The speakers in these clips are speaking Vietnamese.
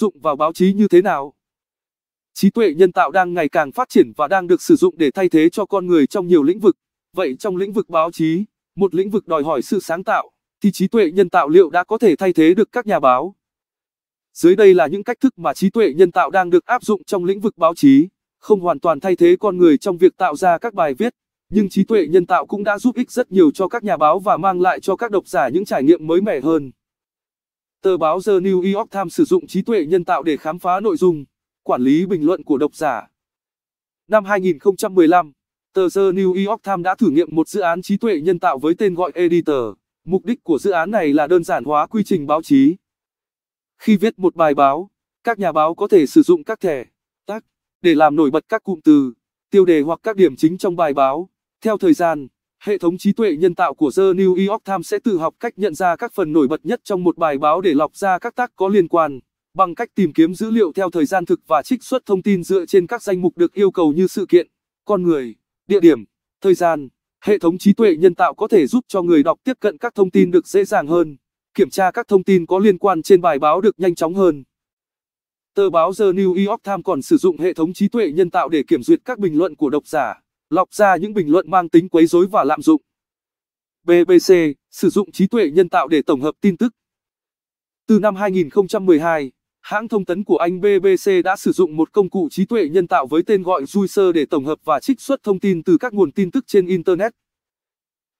dụng vào báo chí như thế nào? Trí tuệ nhân tạo đang ngày càng phát triển và đang được sử dụng để thay thế cho con người trong nhiều lĩnh vực. Vậy trong lĩnh vực báo chí, một lĩnh vực đòi hỏi sự sáng tạo, thì trí tuệ nhân tạo liệu đã có thể thay thế được các nhà báo? Dưới đây là những cách thức mà trí tuệ nhân tạo đang được áp dụng trong lĩnh vực báo chí, không hoàn toàn thay thế con người trong việc tạo ra các bài viết, nhưng trí tuệ nhân tạo cũng đã giúp ích rất nhiều cho các nhà báo và mang lại cho các độc giả những trải nghiệm mới mẻ hơn. Tờ báo The New York Times sử dụng trí tuệ nhân tạo để khám phá nội dung, quản lý bình luận của độc giả. Năm 2015, tờ The New York Times đã thử nghiệm một dự án trí tuệ nhân tạo với tên gọi Editor. Mục đích của dự án này là đơn giản hóa quy trình báo chí. Khi viết một bài báo, các nhà báo có thể sử dụng các thẻ, tag để làm nổi bật các cụm từ, tiêu đề hoặc các điểm chính trong bài báo. Theo thời gian, hệ thống trí tuệ nhân tạo của The New York Times sẽ tự học cách nhận ra các phần nổi bật nhất trong một bài báo để lọc ra các tác có liên quan, bằng cách tìm kiếm dữ liệu theo thời gian thực và trích xuất thông tin dựa trên các danh mục được yêu cầu như sự kiện, con người, địa điểm, thời gian. Hệ thống trí tuệ nhân tạo có thể giúp cho người đọc tiếp cận các thông tin được dễ dàng hơn, kiểm tra các thông tin có liên quan trên bài báo được nhanh chóng hơn. Tờ báo The New York Times còn sử dụng hệ thống trí tuệ nhân tạo để kiểm duyệt các bình luận của độc giả, lọc ra những bình luận mang tính quấy rối và lạm dụng. BBC sử dụng trí tuệ nhân tạo để tổng hợp tin tức. Từ năm 2012, hãng thông tấn của Anh BBC đã sử dụng một công cụ trí tuệ nhân tạo với tên gọi Juicer để tổng hợp và trích xuất thông tin từ các nguồn tin tức trên Internet.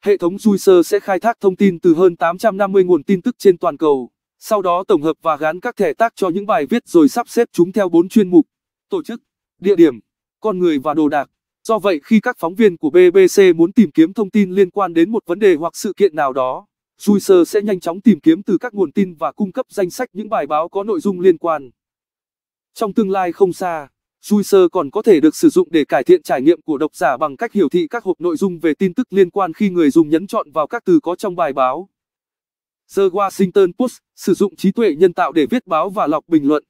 Hệ thống Juicer sẽ khai thác thông tin từ hơn 850 nguồn tin tức trên toàn cầu, sau đó tổng hợp và gắn các thẻ tác cho những bài viết rồi sắp xếp chúng theo bốn chuyên mục: tổ chức, địa điểm, con người và đồ đạc. Do vậy khi các phóng viên của BBC muốn tìm kiếm thông tin liên quan đến một vấn đề hoặc sự kiện nào đó, Juicer sẽ nhanh chóng tìm kiếm từ các nguồn tin và cung cấp danh sách những bài báo có nội dung liên quan. Trong tương lai không xa, Juicer còn có thể được sử dụng để cải thiện trải nghiệm của độc giả bằng cách hiển thị các hộp nội dung về tin tức liên quan khi người dùng nhấn chọn vào các từ có trong bài báo. The Washington Post sử dụng trí tuệ nhân tạo để viết báo và lọc bình luận.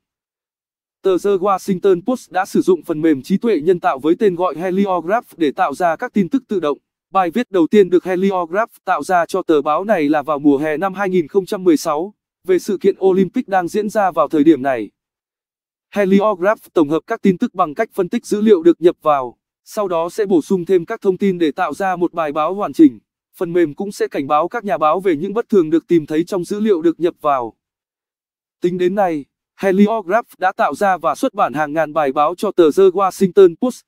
Tờ The Washington Post đã sử dụng phần mềm trí tuệ nhân tạo với tên gọi Heliograph để tạo ra các tin tức tự động. Bài viết đầu tiên được Heliograph tạo ra cho tờ báo này là vào mùa hè năm 2016, về sự kiện Olympic đang diễn ra vào thời điểm này. Heliograph tổng hợp các tin tức bằng cách phân tích dữ liệu được nhập vào, sau đó sẽ bổ sung thêm các thông tin để tạo ra một bài báo hoàn chỉnh. Phần mềm cũng sẽ cảnh báo các nhà báo về những bất thường được tìm thấy trong dữ liệu được nhập vào. Tính đến nay, Heliograph đã tạo ra và xuất bản hàng ngàn bài báo cho tờ The Washington Post.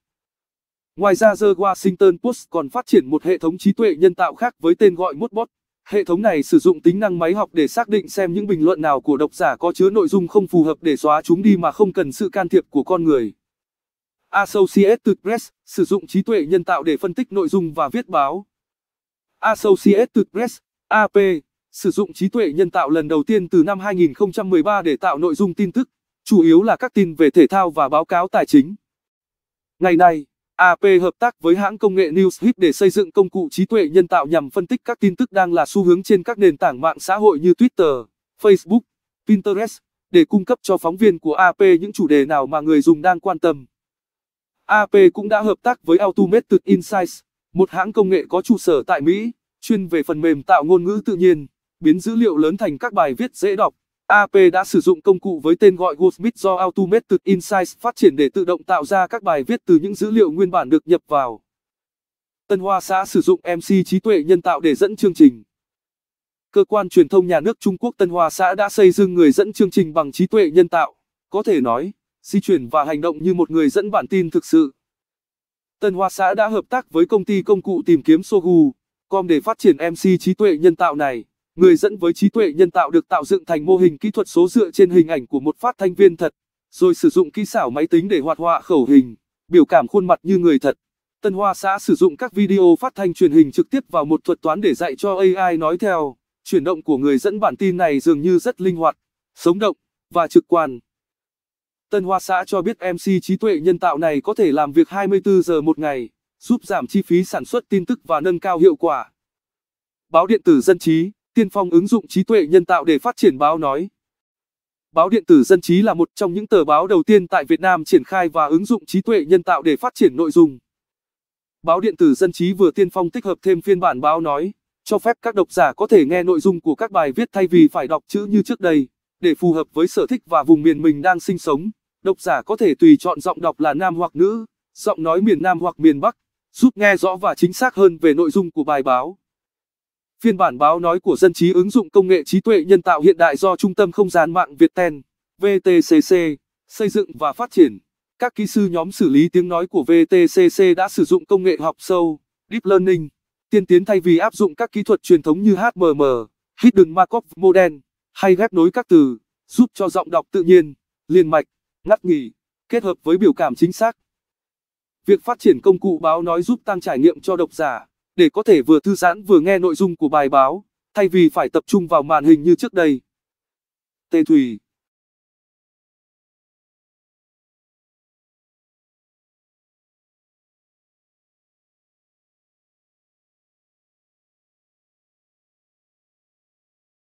Ngoài ra The Washington Post còn phát triển một hệ thống trí tuệ nhân tạo khác với tên gọi Modbot. Hệ thống này sử dụng tính năng máy học để xác định xem những bình luận nào của độc giả có chứa nội dung không phù hợp để xóa chúng đi mà không cần sự can thiệp của con người. Associated Press sử dụng trí tuệ nhân tạo để phân tích nội dung và viết báo. Associated Press, AP, sử dụng trí tuệ nhân tạo lần đầu tiên từ năm 2013 để tạo nội dung tin tức, chủ yếu là các tin về thể thao và báo cáo tài chính. Ngày nay, AP hợp tác với hãng công nghệ Newship để xây dựng công cụ trí tuệ nhân tạo nhằm phân tích các tin tức đang là xu hướng trên các nền tảng mạng xã hội như Twitter, Facebook, Pinterest, để cung cấp cho phóng viên của AP những chủ đề nào mà người dùng đang quan tâm. AP cũng đã hợp tác với Automated Insights, một hãng công nghệ có trụ sở tại Mỹ, chuyên về phần mềm tạo ngôn ngữ tự nhiên, biến dữ liệu lớn thành các bài viết dễ đọc. AP đã sử dụng công cụ với tên gọi Goldsmith do Automated Insights phát triển để tự động tạo ra các bài viết từ những dữ liệu nguyên bản được nhập vào. Tân Hoa xã sử dụng MC trí tuệ nhân tạo để dẫn chương trình. Cơ quan truyền thông nhà nước Trung Quốc Tân Hoa xã đã xây dựng người dẫn chương trình bằng trí tuệ nhân tạo, có thể nói, di chuyển và hành động như một người dẫn bản tin thực sự. Tân Hoa xã đã hợp tác với công ty công cụ tìm kiếm Sogu.com để phát triển MC trí tuệ nhân tạo này. Người dẫn với trí tuệ nhân tạo được tạo dựng thành mô hình kỹ thuật số dựa trên hình ảnh của một phát thanh viên thật, rồi sử dụng kỹ xảo máy tính để hoạt họa khẩu hình, biểu cảm khuôn mặt như người thật. Tân Hoa xã sử dụng các video phát thanh truyền hình trực tiếp vào một thuật toán để dạy cho AI nói theo. Chuyển động của người dẫn bản tin này dường như rất linh hoạt, sống động và trực quan. Tân Hoa xã cho biết MC trí tuệ nhân tạo này có thể làm việc 24 giờ một ngày, giúp giảm chi phí sản xuất tin tức và nâng cao hiệu quả. Báo điện tử Dân trí tiên phong ứng dụng trí tuệ nhân tạo để phát triển báo nói. Báo điện tử Dân trí là một trong những tờ báo đầu tiên tại Việt Nam triển khai và ứng dụng trí tuệ nhân tạo để phát triển nội dung. Báo điện tử Dân trí vừa tiên phong tích hợp thêm phiên bản báo nói, cho phép các độc giả có thể nghe nội dung của các bài viết thay vì phải đọc chữ như trước đây. Để phù hợp với sở thích và vùng miền mình đang sinh sống, độc giả có thể tùy chọn giọng đọc là nam hoặc nữ, giọng nói miền Nam hoặc miền Bắc, giúp nghe rõ và chính xác hơn về nội dung của bài báo. Phiên bản báo nói của dân trí ứng dụng công nghệ trí tuệ nhân tạo hiện đại do Trung tâm Không gian mạng Việt Ten, VTCC, xây dựng và phát triển. Các kỹ sư nhóm xử lý tiếng nói của VTCC đã sử dụng công nghệ học sâu, Deep Learning, tiên tiến thay vì áp dụng các kỹ thuật truyền thống như HMM, Hidden Markov Model, hay ghép nối các từ, giúp cho giọng đọc tự nhiên, liền mạch, ngắt nghỉ, kết hợp với biểu cảm chính xác. Việc phát triển công cụ báo nói giúp tăng trải nghiệm cho độc giả, để có thể vừa thư giãn vừa nghe nội dung của bài báo, thay vì phải tập trung vào màn hình như trước đây. Tê Thùy